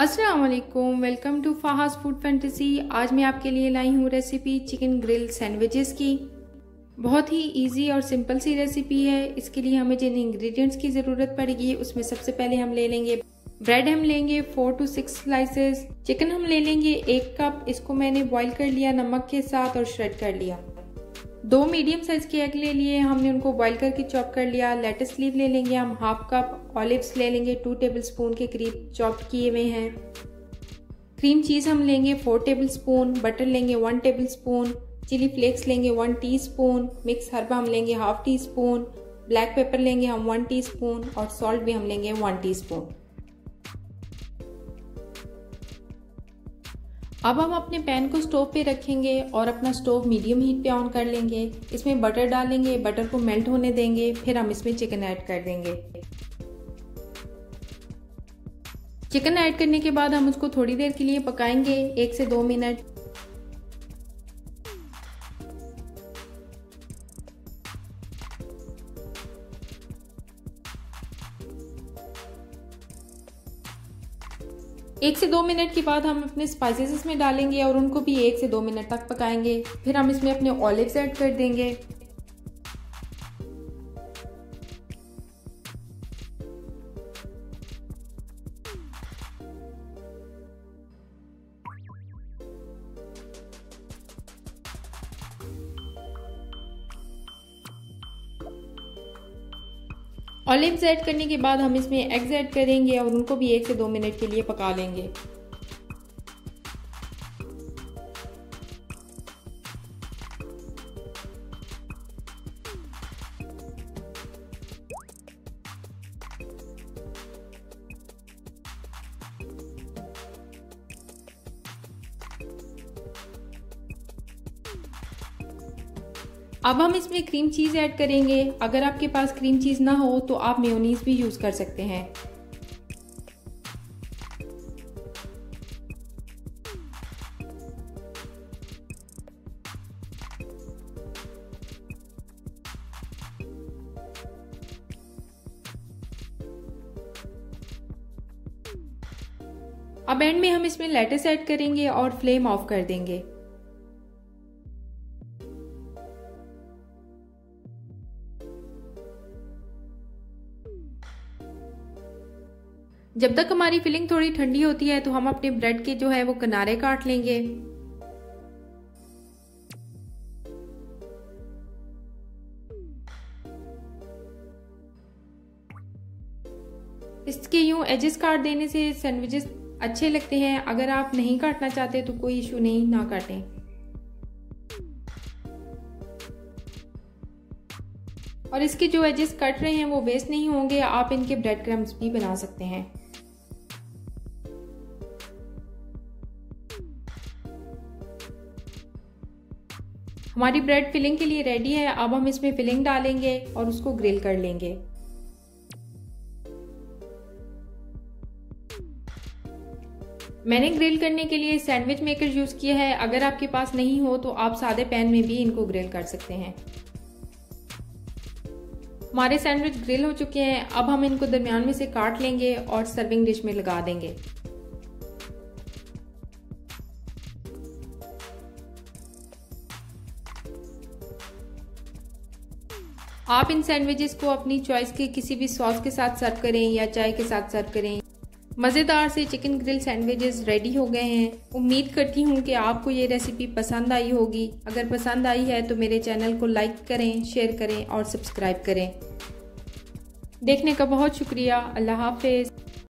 अस्सलाम वालेकुम to फाहाज food fantasy आज मैं आपके लिए लाई हूँ रेसिपी चिकन ग्रिल सैंडविचेस की। बहुत ही इजी और सिंपल सी रेसिपी है। इसके लिए हमें जिन इंग्रेडिएंट्स की ज़रूरत पड़ेगी, उसमें सबसे पहले हम ले लेंगे ब्रेड हम लेंगे four to six slices chicken हम ले लेंगे, एक कप इसको मैंने बॉईल कर लिया नमक के साथ और श्रेड कर लिया। दो मीडियम साइज़ के एग ले लिए, हमने उनको बॉईल करके चॉप कर लिया। लेटस लीव ले लेंगे हम हाफ़ कप ऑलिव्स ले लेंगे टू टेबल स्पून के करीब चॉप किए हुए हैं। क्रीम चीज़ हम लेंगे फोर टेबल स्पून बटर लेंगे one tablespoon chilli flakes लेंगे वन टीस्पून मिक्स हर्बा हम लेंगे half teaspoon black pepper लेंगे हम वन टीस्पून और सॉल्ट भी हम लेंगे वन टीस्पून अब हम अपने पैन को स्टोव पे रखेंगे और अपना स्टोव मीडियम हीट पे ऑन कर लेंगे। इसमें बटर डालेंगे बटर को मेल्ट होने देंगे, फिर हम इसमें चिकन ऐड कर देंगे। चिकन ऐड करने के बाद हम उसको थोड़ी देर के लिए पकाएँगे, एक से दो मिनट एक से दो मिनट के बाद हम अपने स्पाइसेस इसमें डालेंगे और उनको भी एक से दो मिनट तक पकाएँगे। फिर हम इसमें अपने ऑलिव्स ऐड कर देंगे। ऑलिव्स ऐड करने के बाद हम इसमें एग्स ऐड करेंगे और उनको भी एक से दो मिनट के लिए पका लेंगे। अब हम इसमें क्रीम चीज़ ऐड करेंगे। अगर आपके पास क्रीम चीज़ ना हो तो आप मेयोनीज भी यूज़ कर सकते हैं। अब एंड में हम इसमें लेटेस ऐड करेंगे और फ्लेम ऑफ़ कर देंगे। जब तक हमारी फिलिंग थोड़ी ठंडी होती है तो हम अपने ब्रेड के जो है, वो किनारे काट लेंगे। इसके यूँ एजेस काट देने से सैंडविचेस अच्छे लगते हैं। अगर आप नहीं काटना चाहते तो कोई इशू नहीं, ना काटें। और इसके जो एजेस कट रहे हैं, वो वेस्ट नहीं होंगे। आप इनके ब्रेड क्रम्स भी बना सकते हैं। हमारी ब्रेड फिलिंग के लिए रेडी है, अब हम इसमें फिलिंग डालेंगे और उसको ग्रिल कर लेंगे। मैंने ग्रिल करने के लिए सैंडविच मेकर यूज़ किया है। अगर आपके पास नहीं हो तो आप सादे पैन में भी इनको ग्रिल कर सकते हैं। हमारे सैंडविच ग्रिल हो चुके हैं। अब हम इनको दरमियान में से काट लेंगे और सर्विंग डिश में लगा देंगे। आप इन सैंडविचेस को अपनी चॉइस के किसी भी सॉस के साथ सर्व करें या चाय के साथ सर्व करें। मज़ेदार से चिकन ग्रिल सैंडविचेस रेडी हो गए हैं। उम्मीद करती हूँ कि आपको ये रेसिपी पसंद आई होगी। अगर पसंद आई है तो मेरे चैनल को लाइक करें शेयर करें और सब्सक्राइब करें। देखने का बहुत शुक्रिया। अल्लाह हाफिज़।